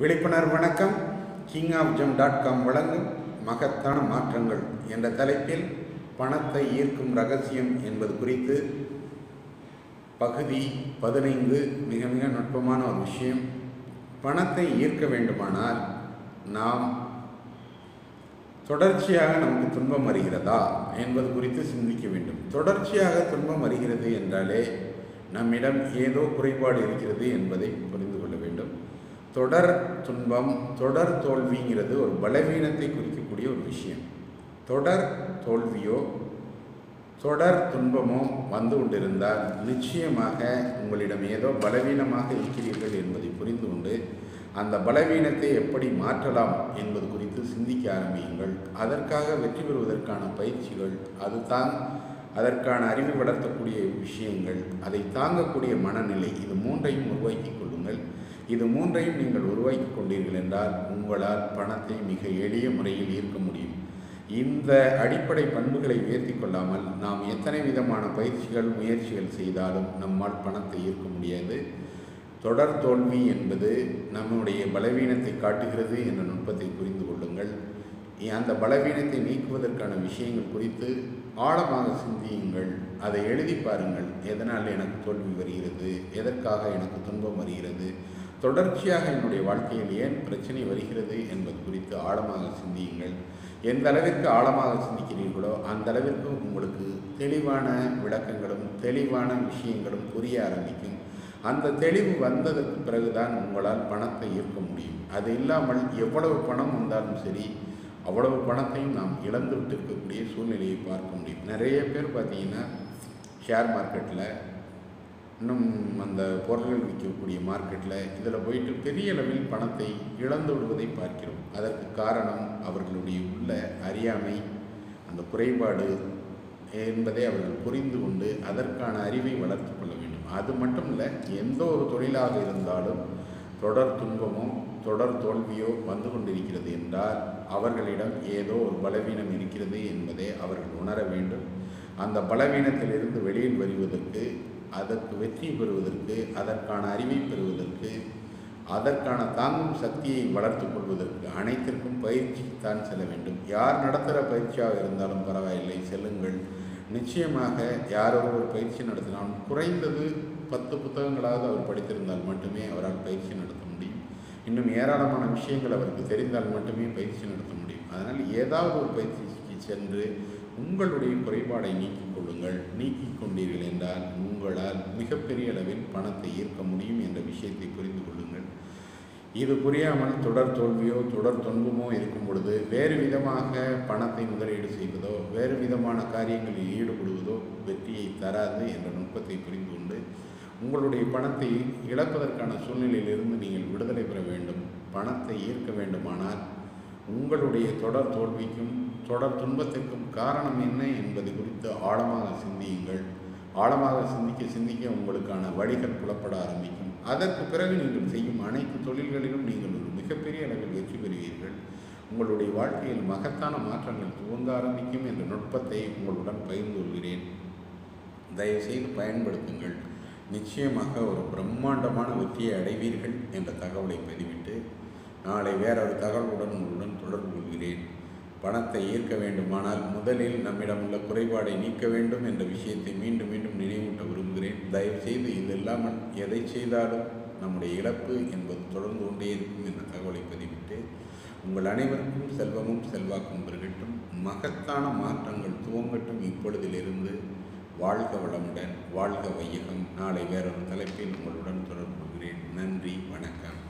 விழிப்புணர்வு வணக்கம். King of Zam dot com வழங்கும் மகத்தான மாற்றங்கள் என்ற தலைப்பில் பணத்தை ஈர்க்கும் ரகசியம் என்பது குறித்து பகுதி பதினைந்து மிக மிக நுட்பமான ஒரு விஷயம். பணத்தை ஈர்க்க வேண்டுமானால் நாம் தொடர்ச்சியாக நமக்கு துன்பம் வருகிறதா என்பது குறித்து சிந்திக்க வேண்டும். தொடர்ச்சியாக துன்பம் வருகிறது என்றாலே நம்மிடம் ஏதோ குறைபாடு இருக்கிறது என்பதை புரிந்து கொள்ள தொடர் துன்பம் தொடர் தோல்விங்கிறது ஒரு பலவீனத்தை குறிக்கக்கூடிய ஒரு விஷயம். தொடர் தோல்வியோ தொடர் துன்பமோ வந்து கொண்டிருந்தால் நிச்சயமாக உங்களிடம் ஏதோ பலவீனமாக இருக்கிறீர்கள் என்பதை புரிந்து கொண்டு அந்த பலவீனத்தை எப்படி மாற்றலாம் என்பது குறித்து சிந்திக்க ஆரம்பியுங்கள். அதற்காக வெற்றி பெறுவதற்கான பயிற்சிகள் அதுதான் அதற்கான அறிவு வளர்த்தக்கூடிய விஷயங்கள் அதை தாங்கக்கூடிய மனநிலை இது மூன்றையும் உருவாக்கி கொள்ளுங்கள். இது மூன்றையும் நீங்கள் உருவாக்கி கொண்டீர்கள் என்றால் உங்களால் பணத்தை மிக எளிய முறையில் ஈர்க்க முடியும். இந்த அடிப்படை பண்புகளை உயர்த்தி கொள்ளாமல் நாம் எத்தனை விதமான பயிற்சிகள் முயற்சிகள் செய்தாலும் நம்மால் பணத்தை ஈர்க்க முடியாது. தொடர் தோல்வி என்பது நம்முடைய பலவீனத்தை காட்டுகிறது என்ற நுட்பத்தை புரிந்து கொள்ளுங்கள். அந்த பலவீனத்தை நீக்குவதற்கான விஷயங்கள் குறித்து ஆழமாக சிந்தியுங்கள். அதை எழுதி பாருங்கள். எதனால் எனக்கு தோல்வி வருகிறது? எதற்காக எனக்கு துன்பம் வருகிறது? தொடர்ச்சியாக என்னுடைய வாழ்க்கையில் ஏன் பிரச்சனை வருகிறது என்பது குறித்து ஆழமாக சிந்தியுங்கள். எந்த அளவிற்கு ஆழமாக சிந்திக்கிறீர்களோ அந்த அளவிற்கு உங்களுக்கு தெளிவான விளக்கங்களும் தெளிவான விஷயங்களும் புரிய ஆரம்பிக்கும். அந்த தெளிவு வந்ததற்கு பிறகுதான் உங்களால் பணத்தை ஈர்க்க முடியும். அது இல்லாமல் எவ்வளவு பணம் வந்தாலும் சரி அவ்வளவு பணத்தையும் நாம் இழந்து விட்டு இருக்கக்கூடிய சூழ்நிலையை பார்க்க முடியும். நிறைய பேர் பார்த்தீங்கன்னா ஷேர் மார்க்கெட்டில் இன்னும் அந்த பொருள்கள் விற்கக்கூடிய மார்க்கெட்டில் இதில் போயிட்டு பெரிய அளவில் பணத்தை இழந்து விடுவதை பார்க்கிறோம். அதற்கு காரணம் அவர்களுடைய உள்ள அறியாமை அந்த குறைபாடு என்பதை அவர்கள் புரிந்து கொண்டு அதற்கான அறிவை வளர்த்து கொள்ள வேண்டும். அது மட்டும் இல்லை எந்த ஒரு தொழிலாக இருந்தாலும் தொடர் துன்பமோ தொடர் தோல்வியோ வந்து கொண்டிருக்கிறது என்றால் அவர்களிடம் ஏதோ ஒரு பலவீனம் இருக்கிறது என்பதை அவர்கள் உணர வேண்டும். அந்த பலவீனத்திலிருந்து வெளியில் வருவதற்கு அதற்கு வெற்றி பெறுவதற்கு அதற்கான அறிவை பெறுவதற்கு அதற்கான தாங்கும் சக்தியை வளர்த்து கொள்வதற்கு அனைத்திற்கும் பயிற்சி தான் செல்ல வேண்டும். யார் நடத்துகிற பயிற்சியாக இருந்தாலும் பரவாயில்லை செல்லுங்கள். நிச்சயமாக யாரோ ஒரு பயிற்சி நடத்தினாலும் குறைந்தது பத்து புத்தகங்களாவது அவர் படித்திருந்தால் மட்டுமே அவரால் பயிற்சி நடத்த முடியும். இன்னும் ஏராளமான விஷயங்கள் அவருக்கு தெரிந்தால் மட்டுமே பயிற்சி நடத்த முடியும். அதனால் ஏதாவது ஒரு பயிற்சிக்கு சென்று உங்களுடைய குறைபாடை நீக்கிக் கொள்ளுங்கள். நீக்கிக் கொண்டீர்கள் என்றால் உங்களால் மிகப்பெரிய அளவில் பணத்தை ஈர்க்க முடியும் என்ற விஷயத்தை புரிந்து கொள்ளுங்கள். இது புரியாமல் தொடர் தோல்வியோ தொடர் துன்பமோ இருக்கும் பொழுது வேறு விதமாக பணத்தை முதலீடு செய்வதோ வேறு விதமான காரியங்களில் ஈடுபடுவதோ வெற்றியை தராது என்ற நுட்பத்தை புரிந்து கொண்டு உங்களுடைய பணத்தை இழப்பதற்கான சூழ்நிலையிலிருந்து நீங்கள் விடுதலை பெற வேண்டும். பணத்தை ஈர்க்க வேண்டுமானால் உங்களுடைய தொடர் தோல்விக்கும் தொடர் துன்பத்திற்கும் காரணம் என்ன என்பது குறித்து ஆழமாக சிந்தியுங்கள். ஆழமாக சிந்திக்க சிந்திக்க உங்களுக்கான வழிகள் புலப்பட ஆரம்பிக்கும். அதற்கு பிறகு நீங்கள் செய்யும் அனைத்து தொழில்களிலும் நீங்கள் ஒரு மிகப்பெரிய அளவில் வெற்றி பெறுவீர்கள். உங்களுடைய வாழ்க்கையில் மகத்தான மாற்றங்கள் துவங்க ஆரம்பிக்கும் என்ற நுட்பத்தை உங்களுடன் பகிர்ந்து கொள்கிறேன். தயவுசெய்து பயன்படுத்துங்கள். நிச்சயமாக ஒரு பிரம்மாண்டமான வெற்றியை அடைவீர்கள் என்ற தகவலை பதிவிட்டு நாளை வேறொரு தகவலுடன் உங்களுடன் தொடர்பு கொள்கிறேன். பணத்தை ஈர்க்க வேண்டுமானால் முதலில் நம்மிடம் உள்ள குறைபாடை நீக்க வேண்டும் என்ற விஷயத்தை மீண்டும் மீண்டும் நினைவூட்ட விரும்புகிறேன். தயவுசெய்து இது இல்லாமல் எதை செய்தாலும் நம்முடைய இழப்பு என்பது தொடர்ந்து கொண்டே இருக்கும் என்ற தகவலை பதிவிட்டு உங்கள் அனைவருக்கும் செல்வமும் செல்வாக்கும் பெருகட்டும். மகத்தான மாற்றங்கள் துவங்கட்டும். இப்பொழுதிலிருந்து வாழ்க வளமுடன் வாழ்க வையகம். நாளை வேறொரு தலைப்பில் உங்களுடன் தொடர்பு கொள்கிறேன் நன்றி வணக்கம்.